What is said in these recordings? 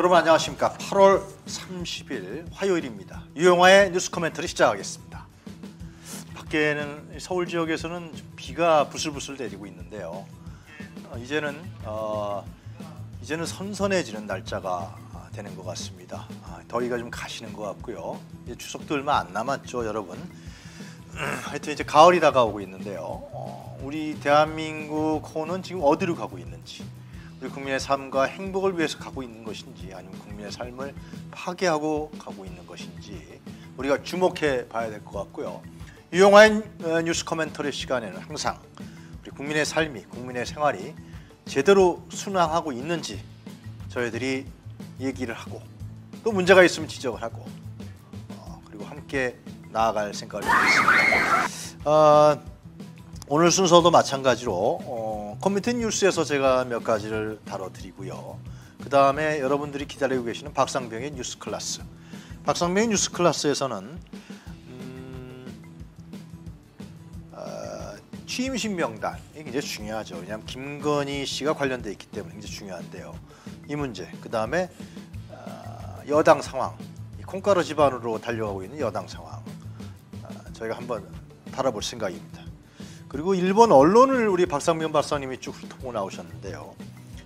여러분 안녕하십니까? 8월 30일 화요일입니다. 유영화의 뉴스 코멘터리 시작하겠습니다. 밖에는 서울 지역에서는 비가 부슬부슬 내리고 있는데요. 어, 이제는 어, 이제는 선선해지는 날짜가 되는 것 같습니다. 아, 더위가 좀 가시는 것 같고요. 이제 추석도 얼마 안 남았죠 여러분. 하여튼 이제 가을이 다가오고 있는데요. 어, 우리 대한민국 호는 지금 어디로 가고 있는지 우리 국민의 삶과 행복을 위해서 가고 있는 것인지 아니면 국민의 삶을 파괴하고 가고 있는 것인지 우리가 주목해 봐야 될 것 같고요. 유용한 어, 뉴스 커멘터리 시간에는 항상 우리 국민의 삶이 국민의 생활이 제대로 순항하고 있는지 저희들이 얘기를 하고 또 문제가 있으면 지적을 하고 어, 그리고 함께 나아갈 생각을 하겠습니다. 어, 오늘 순서도 마찬가지로 어, 커뮤니티 뉴스에서 제가 몇 가지를 다뤄드리고요. 그 다음에 여러분들이 기다리고 계시는 박상병의 뉴스 클래스. 박상병의 뉴스 클래스에서는 음, 어, 취임식 명단 이게 굉장히 중요하죠. 왜냐하면 김건희 씨가 관련돼 있기 때문에 굉장히 중요한데요. 이 문제. 그 다음에 어, 여당 상황. 콩가루 집안으로 달려가고 있는 여당 상황. 어, 저희가 한번 다뤄볼 생각입니다. 그리고 일본 언론을 우리 박상면 박사님이 쭉 훑고 나오셨는데요.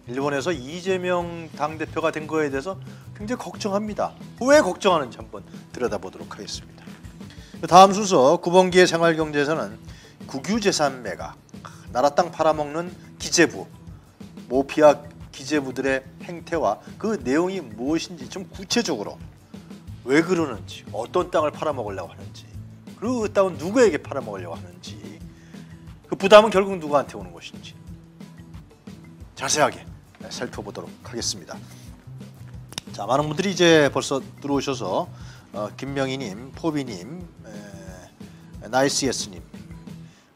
일본에서 이재명 당대표가 된 거에 대해서 굉장히 걱정합니다. 왜 걱정하는지 한번 들여다보도록 하겠습니다. 다음 순서 9번기의 생활경제에서는 국유재산 매각, 나라 땅 팔아먹는 기재부, 모피아 기재부들의 행태와 그 내용이 무엇인지 좀 구체적으로 왜 그러는지, 어떤 땅을 팔아먹으려고 하는지, 그리고 그 땅은 누구에게 팔아먹으려고 하는지 그 부담은 결국 누구한테 오는 것인지 자세하게 살펴보도록 하겠습니다. 자, 많은 분들이 이제 벌써 들어오셔서 어, 김명희님, 포비님, 나이스예스님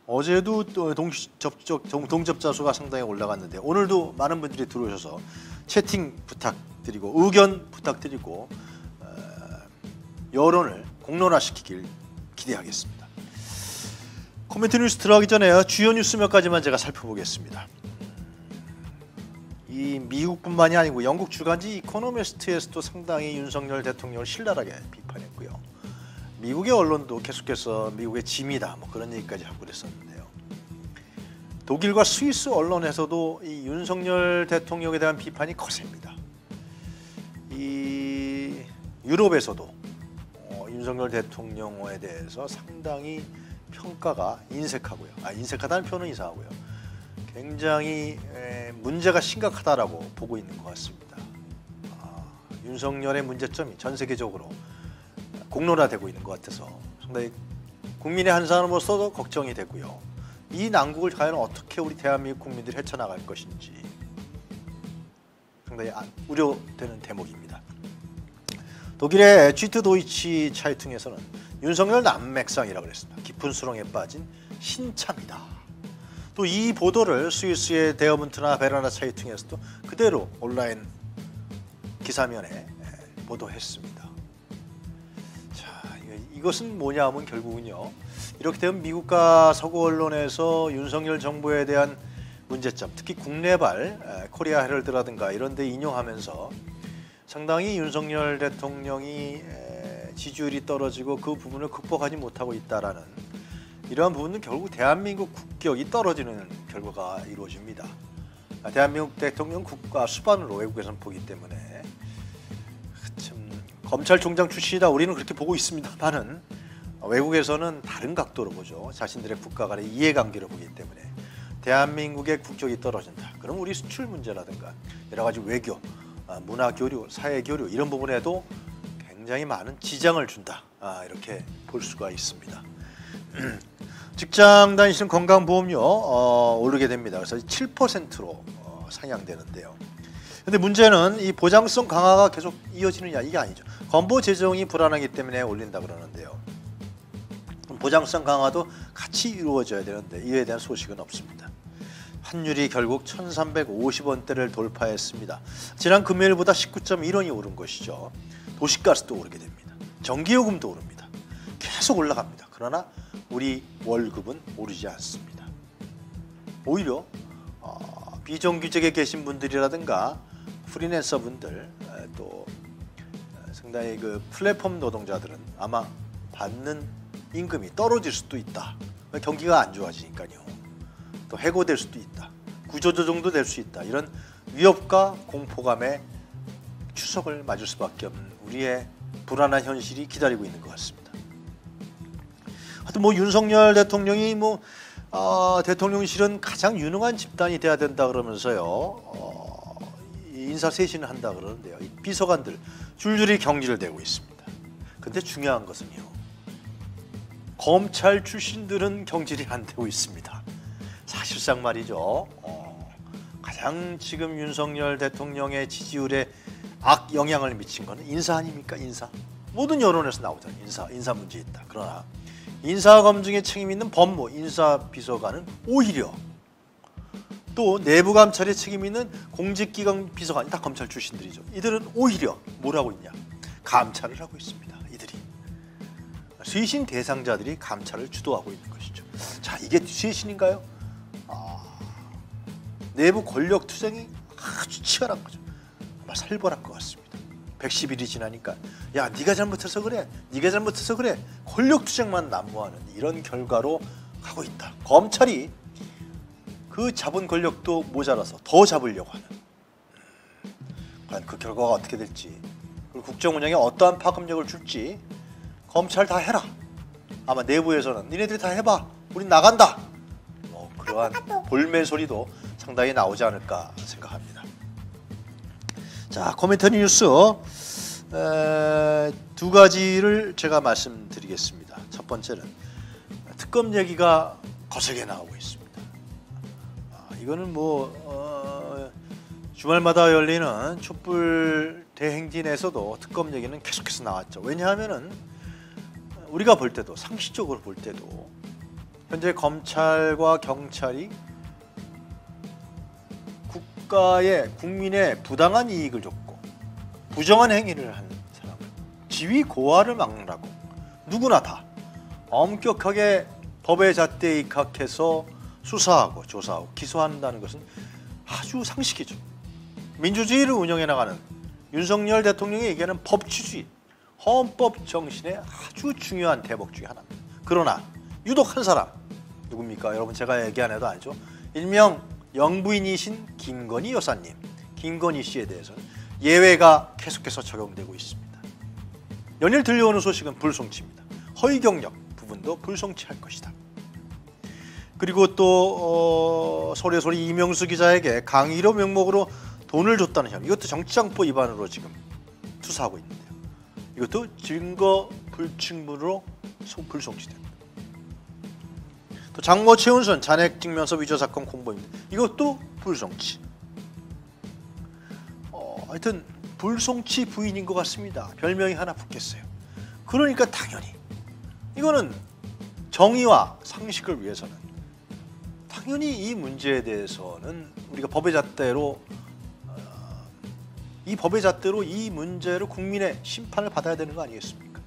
어제도 동접적 동접자 수가 상당히 올라갔는데 오늘도 많은 분들이 들어오셔서 채팅 부탁드리고 의견 부탁드리고 어, 여론을 공론화시키길 기대하겠습니다. 코멘트 뉴스 들어가기 전에 주요 뉴스 몇 가지만 제가 살펴보겠습니다. 이 미국뿐만이 아니고 영국 주간지 이코노미스트에서도 상당히 윤석열 대통령을 신랄하게 비판했고요. 미국의 언론도 계속해서 미국의 짐이다 뭐 그런 얘기까지 하고 그랬었는데요. 독일과 스위스 언론에서도 이 윤석열 대통령에 대한 비판이 거셉니다. 이 유럽에서도 어, 윤석열 대통령에 대해서 상당히 평가가 인색하고요. 아 인색하다는 표현은 이상하고요. 굉장히 문제가 심각하다라고 보고 있는 것 같습니다. 아, 윤석열의 문제점이 전 세계적으로 공론화되고 있는 것 같아서 상당히 국민의 한 사람으로서도 걱정이 되고요. 이 난국을 과연 어떻게 우리 대한민국 국민들이 헤쳐나갈 것인지 상당히 우려되는 대목입니다. 독일의 쥐트 도이치 차이퉁에서는 윤석열 남맥상이라고 그랬습니다. 깊은 수렁에 빠진 신참이다. 또 이 보도를 스위스의 데어문트나 베라나 차이퉁에서도 그대로 온라인 기사면에 보도했습니다. 자, 이것은 뭐냐 하면 결국은요. 이렇게 되면 미국과 서구 언론에서 윤석열 정부에 대한 문제점, 특히 국내발 코리아 헤럴드라든가 이런 데 인용하면서 상당히 윤석열 대통령이 지지율이 떨어지고 그 부분을 극복하지 못하고 있다라는 이러한 부분은 결국 대한민국 국격이 떨어지는 결과가 이루어집니다. 대한민국 대통령 국가 수반으로 외국에서는 보기 때문에 참 검찰총장 출신이다 우리는 그렇게 보고 있습니다만은 외국에서는 다른 각도로 보죠. 자신들의 국가 간의 이해관계를 보기 때문에 대한민국의 국격이 떨어진다. 그럼 우리 수출 문제라든가 여러 가지 외교, 아, 문화 교류, 사회 교류 이런 부분에도 굉장히 많은 지장을 준다. 아, 이렇게 볼 수가 있습니다. 직장 다니시는 건강보험료 어, 오르게 됩니다. 그래서 7%로 어, 상향되는데요. 근데 문제는 이 보장성 강화가 계속 이어지느냐 이게 아니죠. 건보 재정이 불안하기 때문에 올린다 그러는데요. 보장성 강화도 같이 이루어져야 되는데 이에 대한 소식은 없습니다. 환율이 결국 1,350원대를 돌파했습니다. 지난 금요일보다 19.1원이 오른 것이죠. 도시가스도 오르게 됩니다. 전기요금도 오릅니다. 계속 올라갑니다. 그러나 우리 월급은 오르지 않습니다. 오히려 어, 비정규직에 계신 분들이라든가 프리랜서 분들 또 상당히 그 플랫폼 노동자들은 아마 받는 임금이 떨어질 수도 있다. 경기가 안 좋아지니까요. 또 해고될 수도 있다. 구조조정도 될 수 있다. 이런 위협과 공포감에 추석을 맞을 수밖에 없는 우리의 불안한 현실이 기다리고 있는 것 같습니다. 하여튼 뭐 윤석열 대통령이 뭐 어, 대통령실은 가장 유능한 집단이 돼야 된다 그러면서요. 어, 인사 쇄신을 한다 그러는데요. 비서관들 줄줄이 경질을 대고 있습니다. 근데 중요한 것은요. 검찰 출신들은 경질이 안 되고 있습니다. 사실상 말이죠. 어, 가장 지금 윤석열 대통령의 지지율에 악 영향을 미친 것은 인사 아닙니까? 인사. 모든 여론에서 나오잖아요. 인사, 인사 문제 있다. 그러나 인사 검증에 책임 있는 법무 인사 비서관은 오히려 또 내부 감찰에 책임 있는 공직기관 비서관이 다 검찰 출신들이죠. 이들은 오히려 뭘 하고 있냐? 감찰을 하고 있습니다. 이들이 쇄신 대상자들이 감찰을 주도하고 있는 것이죠. 자, 이게 쇄신인가요? 아, 내부 권력 투쟁이 아주 치열한 거죠. 정말 살벌할 것 같습니다. 110일이 지나니까 야 네가 잘못해서 그래 네가 잘못해서 그래 권력 투쟁만 난무하는 이런 결과로 가고 있다. 검찰이 그 잡은 권력도 모자라서 더 잡으려고 하는. 음, 과연 그 결과가 어떻게 될지 그리고 국정 운영에 어떠한 파급력을 줄지 검찰 다 해라. 아마 내부에서는 니네들이 다 해봐. 우린 나간다. 뭐 그러한 볼멘 소리도 상당히 나오지 않을까 생각합니다. 자, 코멘터리 뉴스 에, 두 가지를 제가 말씀드리겠습니다. 첫 번째는 특검 얘기가 거세게 나오고 있습니다. 아, 이거는 뭐 어, 주말마다 열리는 촛불 대행진에서도 특검 얘기는 계속해서 나왔죠. 왜냐하면은 우리가 볼 때도 상식적으로 볼 때도 현재 검찰과 경찰이 국가의 국민의 부당한 이익을 줬고 부정한 행위를 한 사람을 지위 고하를 막느라고 누구나 다 엄격하게 법의 잣대에 입각해서 수사하고 조사하고 기소한다는 것은 아주 상식이죠. 민주주의를 운영해 나가는 윤석열 대통령이 얘기하는 법치주의, 헌법 정신의 아주 중요한 대목 중에 하나입니다. 그러나 유독 한 사람 누굽니까? 여러분 제가 얘기 안 해도 알죠. 일명 영부인이신 김건희 여사님, 김건희 씨에 대해서는 예외가 계속해서 적용되고 있습니다. 연일 들려오는 소식은 불송치입니다. 허위 경력 부분도 불송치할 것이다. 그리고 또 어, 소리소리 이명수 기자에게 강의료 명목으로 돈을 줬다는 혐의 이것도 정치장법 위반으로 지금 수사하고 있는데요. 이것도 증거 불충분으로 불송치됩니다. 또 장모 최은순 잔액 증명서 위조 사건 공범입니다. 이것도 불송치. 어, 하여튼 불송치 부인인 것 같습니다. 별명이 하나 붙겠어요. 그러니까 당연히 이거는 정의와 상식을 위해서는 당연히 이 문제에 대해서는 우리가 법의 잣대로 어, 이 법의 잣대로 이 문제로 국민의 심판을 받아야 되는 거 아니겠습니까?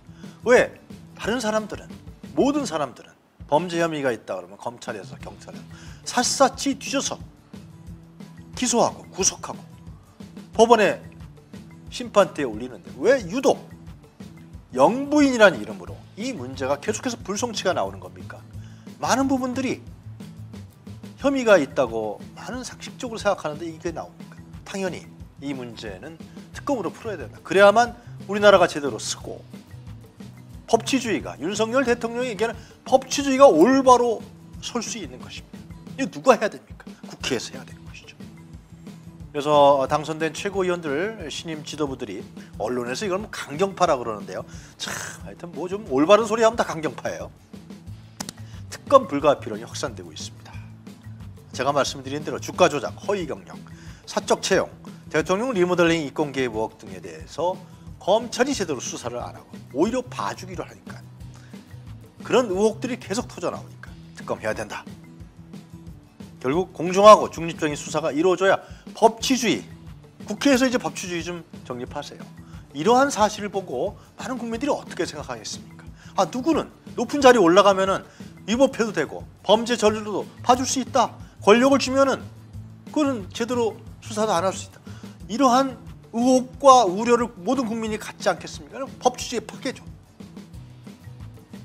왜 다른 사람들은 모든 사람들은 범죄 혐의가 있다 그러면 검찰에서 경찰에서 샅샅이 뒤져서 기소하고 구속하고 법원에 심판대에 올리는데 왜 유독 영부인이라는 이름으로 이 문제가 계속해서 불송치가 나오는 겁니까? 많은 부분들이 혐의가 있다고 많은 상식적으로 생각하는데 이게 나옵니까? 당연히 이 문제는 특검으로 풀어야 된다. 그래야만 우리나라가 제대로 쓰고 법치주의가 윤석열 대통령이 얘기하는 법치주의가 올바로 설 수 있는 것입니다. 이거 누가 해야 됩니까? 국회에서 해야 되는 것이죠. 그래서 당선된 최고위원들 신임 지도부들이 언론에서 이걸 뭐 강경파라 그러는데요. 참 하여튼 뭐 좀 올바른 소리 하면 다 강경파예요. 특검 불가 필론이 확산되고 있습니다. 제가 말씀드린 대로 주가 조작, 허위 경력, 사적 채용, 대통령 리모델링 이권 개입 등에 대해서 검찰이 제대로 수사를 안 하고 오히려 봐주기로 하니까 그런 의혹들이 계속 터져 나오니까 특검해야 된다. 결국 공정하고 중립적인 수사가 이루어져야 법치주의 국회에서 이제 법치주의 좀 정립하세요. 이러한 사실을 보고 많은 국민들이 어떻게 생각하겠습니까? 아 누구는 높은 자리에 올라가면은 위법해도 되고 범죄 저질러도 봐줄 수 있다. 권력을 주면은 그거는 제대로 수사도 안 할 수 있다. 이러한 의혹과 우려를 모든 국민이 갖지 않겠습니까? 법치주의 파괴죠.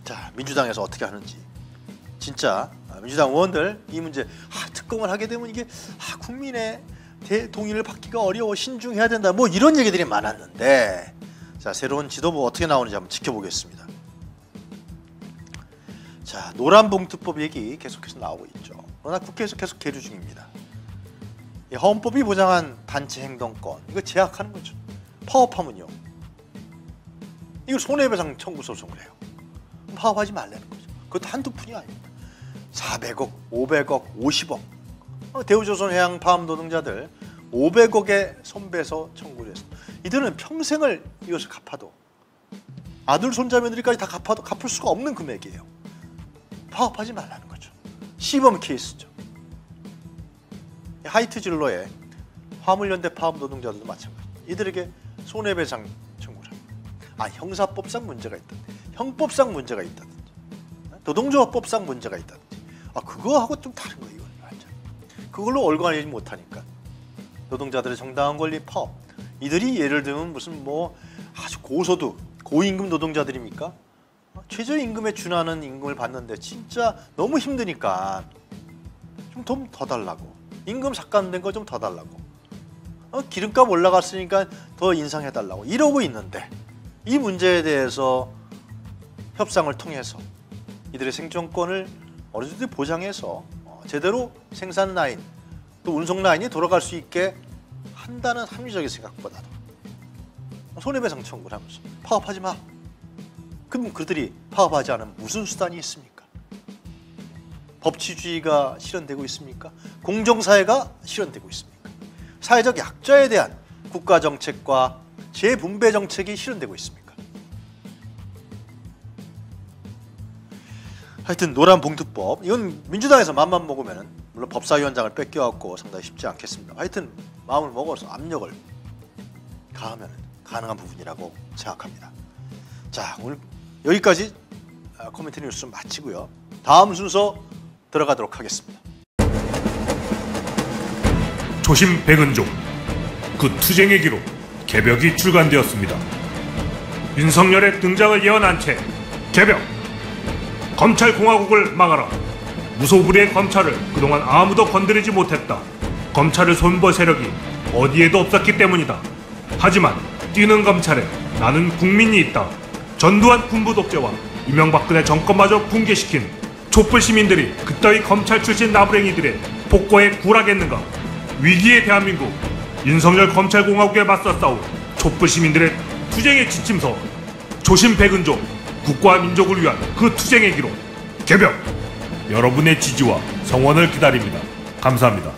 자 민주당에서 어떻게 하는지 진짜 민주당 의원들 이 문제 아, 특검을 하게 되면 이게 아, 국민의 대동의를 받기가 어려워 신중해야 된다 뭐 이런 얘기들이 많았는데 자 새로운 지도부 어떻게 나오는지 한번 지켜보겠습니다. 자 노란봉투법 얘기 계속해서 나오고 있죠. 그러나 국회에서 계속 계류 중입니다. 이 헌법이 보장한 단체 행동권 이거 제약하는 거죠. 파업하면요. 이걸 손해배상 청구 소송을 해요. 파업하지 말라는 거죠. 그것도 한두 푼이 아닙니다. 400억, 500억, 50억. 어, 대우조선 해양 파업 노동자들 500억의 손배소 청구를 했습니다. 이들은 평생을 이것을 갚아도 아들 손자며느리까지 다 갚아도 갚을 수가 없는 금액이에요. 파업하지 말라는 거죠. 시범 케이스죠. 하이트 진로의 화물연대 파업 노동자들도 마찬가지. 이들에게 손해배상 청구를 합니다. 아 형사법상 문제가 있다. 형법상 문제가 있다든지 노동조합법상 문제가 있다든지 아 그거하고 좀 다른 거예요. 완전. 그걸로 얼간하지 못하니까 노동자들의 정당한 권리 파업 이들이 예를 들면 무슨 뭐 아주 고소득 고임금 노동자들입니까? 최저임금에 준하는 임금을 받는데 진짜 너무 힘드니까 좀더 달라고 임금 삭감된 거 좀 더 달라고 어, 기름값 올라갔으니까 더 인상해 달라고 이러고 있는데 이 문제에 대해서 협상을 통해서 이들의 생존권을 어느 정도 보장해서 어, 제대로 생산 라인 또 운송 라인이 돌아갈 수 있게 한다는 합리적인 생각보다도 손해배상 청구를 하면서 파업하지 마. 그럼 그들이 파업하지 않으면 무슨 수단이 있습니까? 법치주의가 실현되고 있습니까? 공정사회가 실현되고 있습니까? 사회적 약자에 대한 국가 정책과 재분배 정책이 실현되고 있습니까? 하여튼 노란 봉투법 이건 민주당에서 맘만 먹으면 물론 법사위원장을 뺏겨갖고 상당히 쉽지 않겠습니다. 하여튼 마음을 먹어서 압력을 가하면 가능한 부분이라고 생각합니다. 자 오늘 여기까지 코멘트 뉴스 마치고요. 다음 순서 들어가도록 하겠습니다. 조심 백은종 그 투쟁의 기록 개벽이 출간되었습니다. 윤석열의 등장을 예언한 채 개벽 검찰공화국을 막아라 무소불위의 검찰을 그동안 아무도 건드리지 못했다. 검찰을 손볼 세력이 어디에도 없었기 때문이다. 하지만 뛰는 검찰에 나는 국민이 있다. 전두환 군부 독재와 이명박근혜 정권마저 붕괴시킨 촛불 시민들이 그따위 검찰 출신 나부랭이들의 복고에 굴하겠는가? 위기의 대한민국 윤석열 검찰공화국에 맞서 싸운 촛불 시민들의 투쟁의 지침서 조심 백은조 국가와 민족을 위한 그 투쟁의 기록 개벽 여러분의 지지와 성원을 기다립니다. 감사합니다.